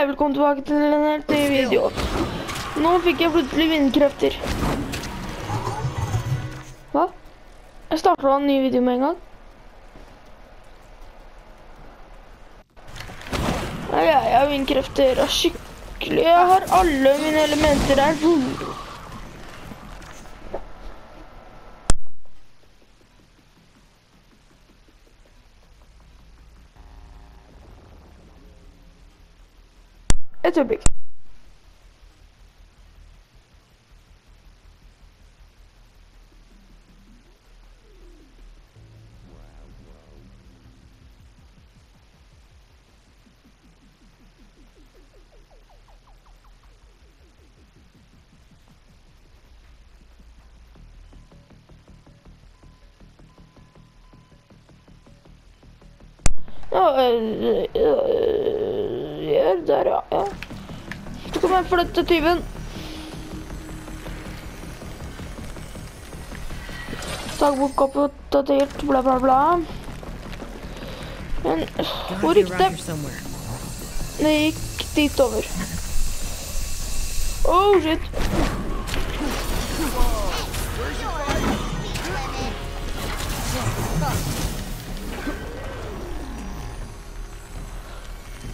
Hei, velkommen tilbake til en helt ny video. Nå fikk jeg plutselig vindkrefter. Hva? Jeg startet en ny video med en gang. Nei, jeg har vindkrefter. og Skikkelig. Jeg har alle mine elementer der. Et øyeblikk. Ja, øh, øh, ja, der, ja. ja. Så kan jeg flytte tyven. Dagbok oppdatert, bla, bla, bla. Men hvor gikk det? Det gikk dit over. Oh, shit.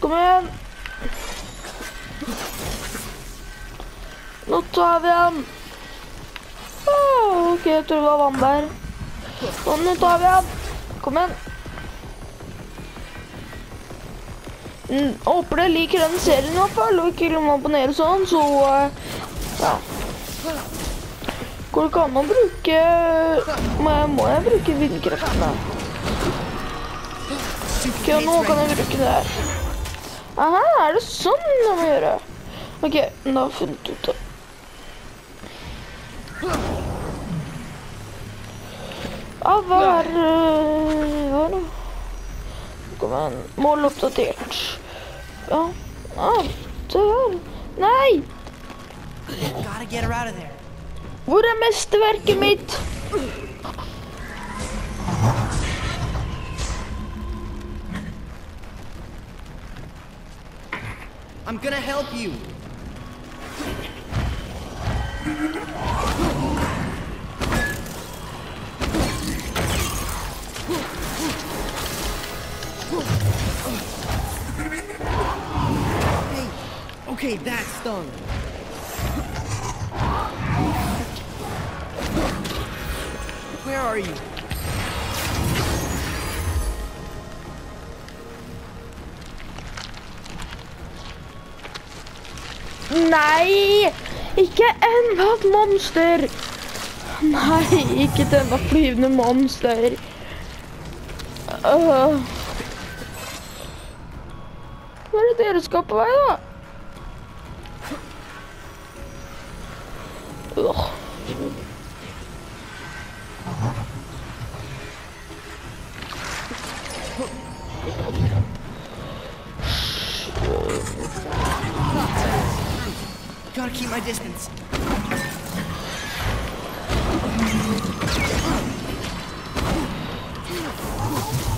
Kom igjen. Nå tar vi han. Oh, ok, jeg tror det var vann der. Og nå tar vi han. Kom igjen. Mm, håper dere liker den serien i hvert fall, og ikke glem å abonnere sånn, så uh, ja. Går det ikke an å bruke Må jeg, må jeg bruke vindkreftene? Ok, nå kan jeg bruke det her. Aha, er det sånn jeg må gjøre? Ok, da har jeg funnet ut det. Ja, hva Hva er det? Kom igjen. Mål oppdatert. Ja. Ah, der. Nei! Gotta get her out of there. Hvor er mesterverket mitt? I'm gonna help you. Okay, that stone. Where are you? Nei! Ikke enda et monster! Nei, ikke et enda flyvende monster. Uh. Hva er det dere skal på vei, da? Øh. Gotta keep my distance.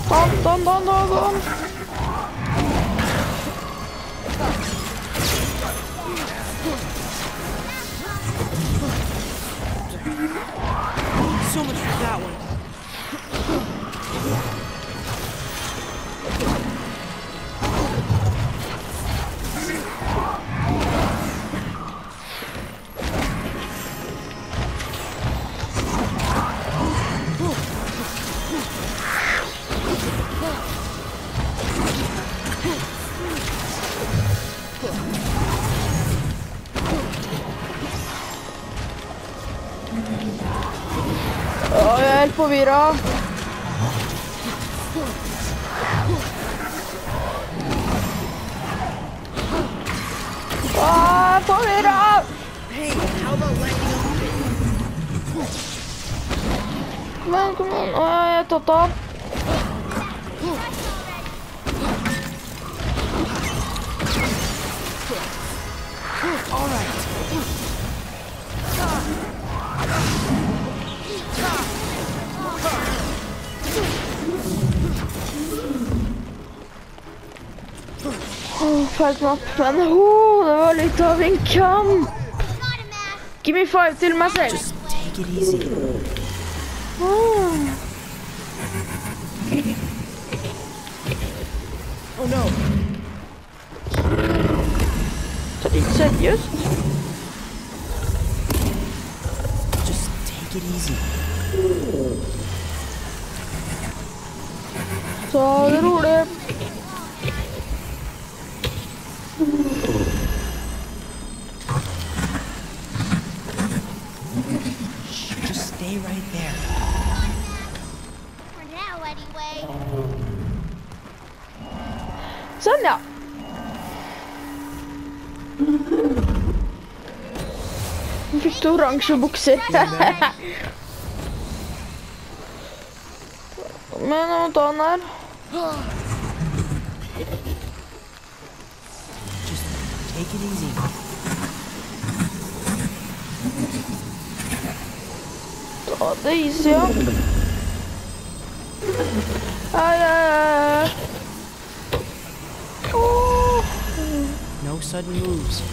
Dan, dan, dan, dan, dan. Tipo, pobiró. Ah, tô pobiró. Mano, como... Ah, é Totó. All right. Oh, Fælt mapp, men åh, det var litt av en kamp. Give me five til meg selv. Just take it easy. Åh. Oh no. Seriøst. Just take it easy. Ta det rolig. Stay right there. For now, anyway. Sånn, ja. Nå fikk du oransje bukser. Men jeg må ta. Just take it easy. Åh. No sudden moves.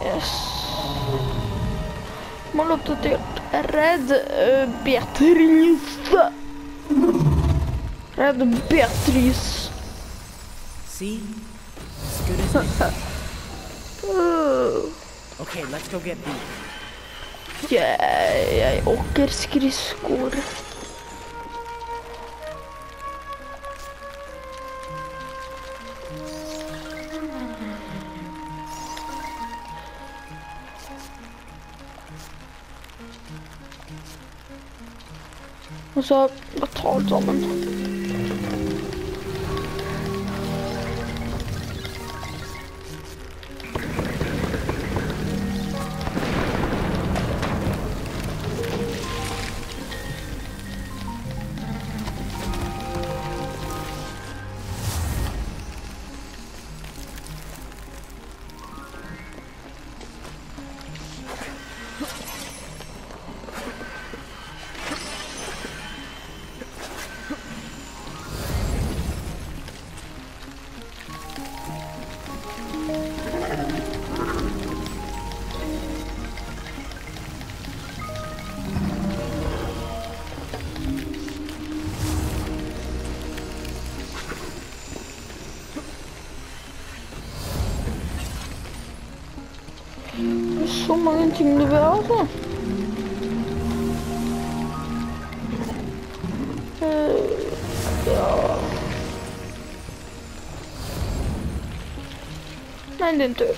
Yes. Man oppdatert Redd uh, Beatrice. Redd Beatrice. See? As good as Okay, let's go get B. åker skridskor. Og så bare ta alt sammen. маленьким не вяло. Ben dönüyorum.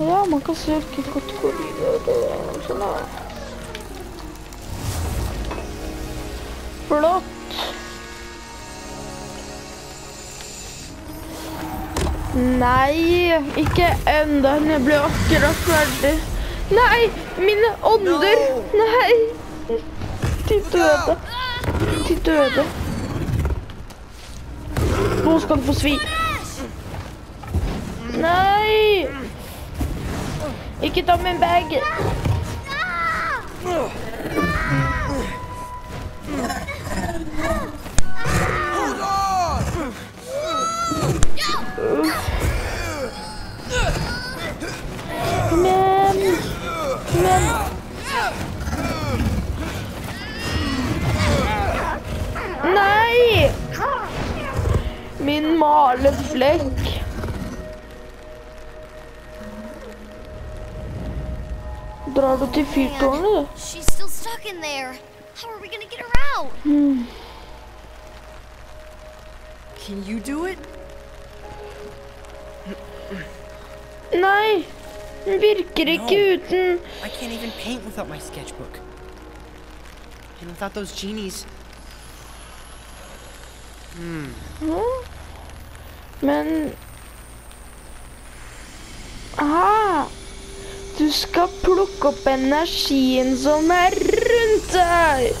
Ya makas yok ki kötü koruyor da ya. nou. Blok. Nei, ikke enda. Jeg ble akkurat ferdig. Nei, mine ånder. Nei. De døde. De døde. Nå skal du få svi. Nei. Ikke ta min bag. Maleflekk. Drar du til fyrtårnet. She's still stuck in there. How are we gonna get her out? Hmm. Can you do it? Nei, den virker ikke No. uten I can't even paint without my sketchbook. And without those genies. Hmm. Men Aha! Du skal plukke opp energien som er rundt deg.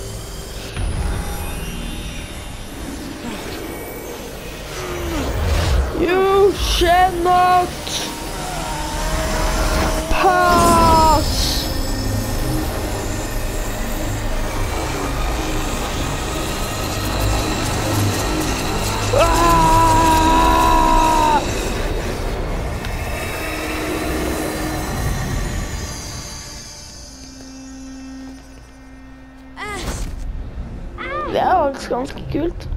You cannot pass. Ganske kult.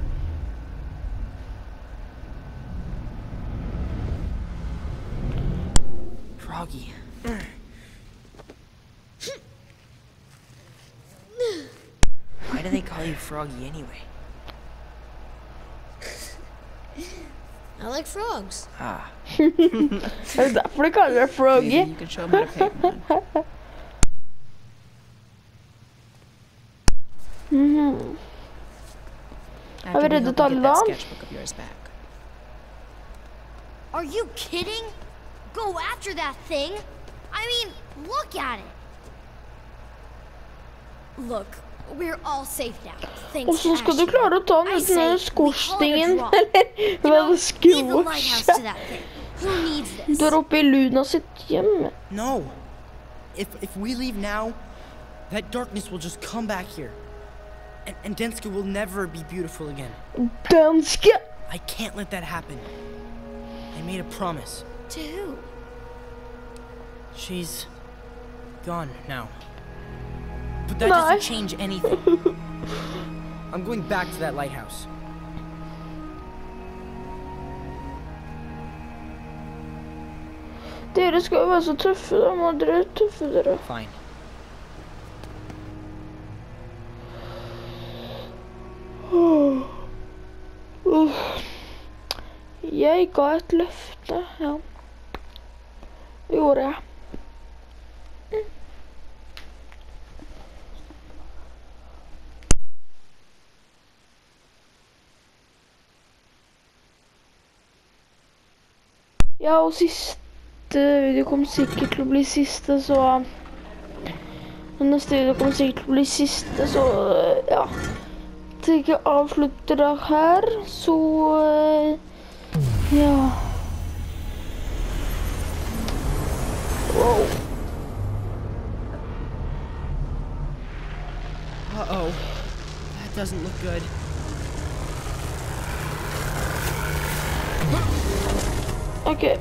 Froggy. Why do they call you Froggy anyway? I like frogs. Ah, Det derfor de kaller det maybe you can show me how to paint After read we the help you get that sketchbook of yours back. Are you kidding? Go after that thing? I mean, look at it. Look, we're all safe now. Thanks, Og så skal du Ashley. klare ta den I ut say we skorstenen. call it a drop. Eller You hva know, det leave the lighthouse to that thing. Who needs this? Du er oppe i Luna sitt hjem. No. If if we leave now, that darkness will just come back here. And, and Denska will never be beautiful again. Danske. I can't let that happen. I made a promise. To who? She's gone now. But that No. doesn't change anything. I'm going back to that lighthouse. Dere skal jo være så tøffe, da må dere tøffe dere. Fine. Jeg ga et løfte, ja. Det gjorde jeg. Ja, og siste video kommer sikkert til å bli siste, så Neste video kommer sikkert til å bli siste, så ja. Til jeg avslutter det her, så ja. Wow. Uh-oh. That doesn't look good. OK.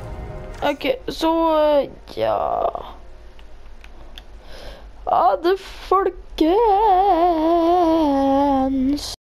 OK, så eh, ja Ha det, folkens.